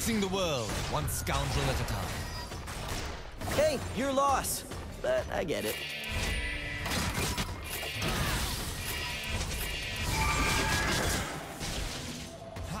Fixing the world, one scoundrel at a time. Hey, your loss. But I get it. Huh.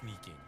Sneaking.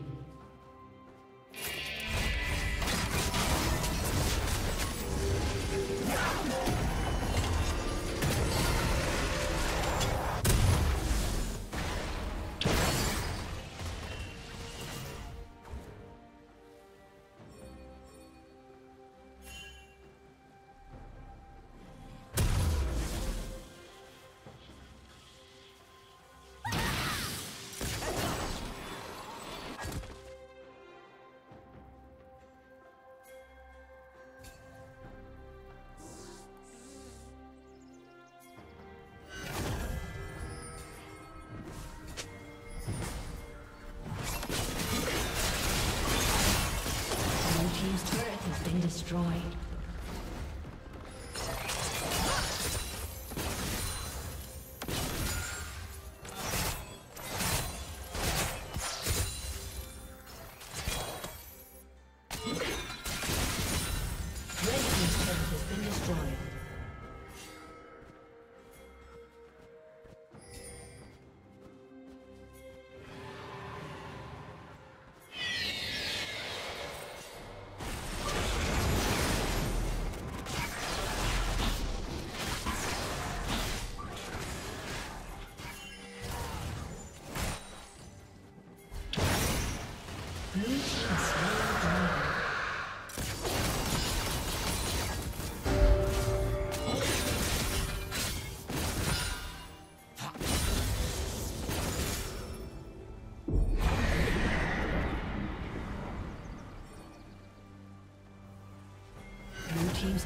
destroyed.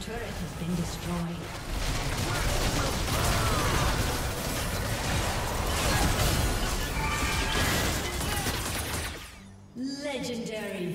Turret has been destroyed. Legendary.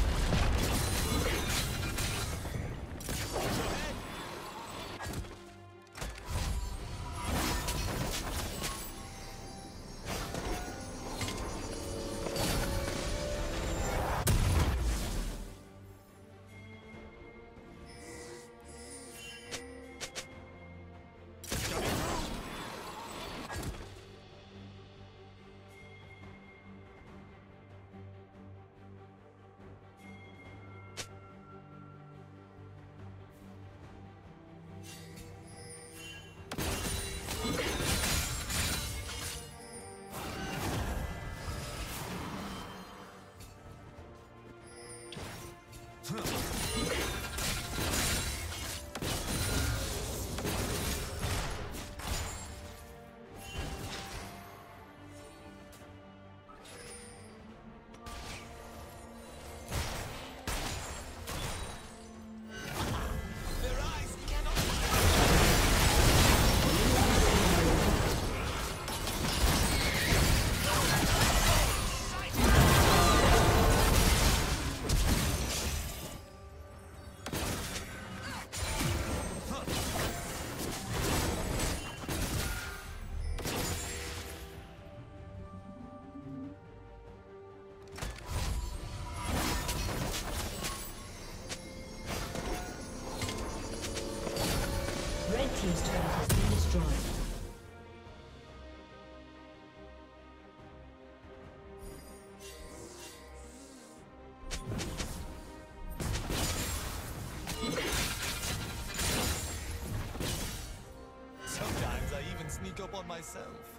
Sneak up on myself.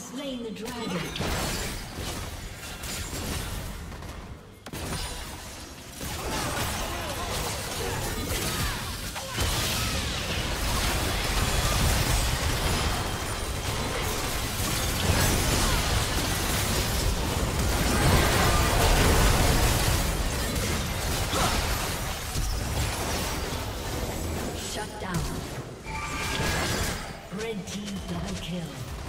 Slain the dragon. Shut down. Red team double kill.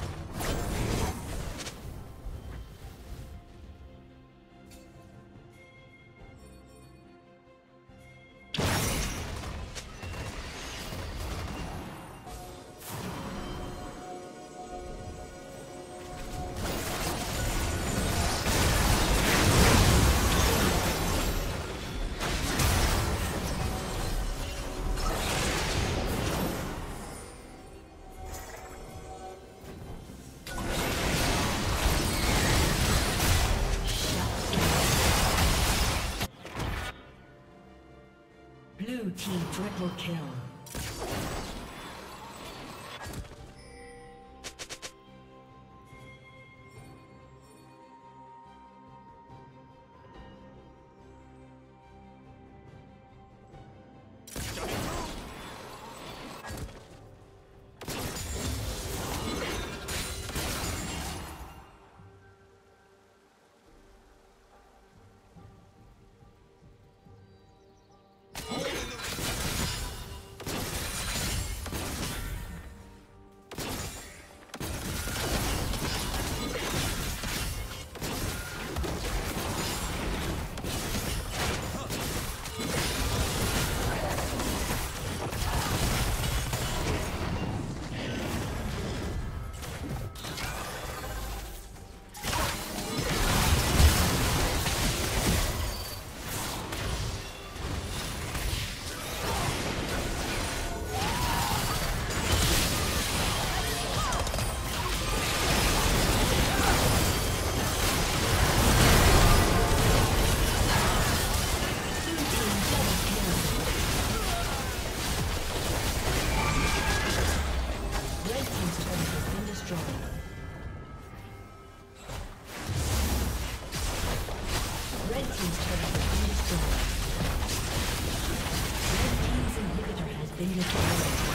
Triple kill. Been destroyed.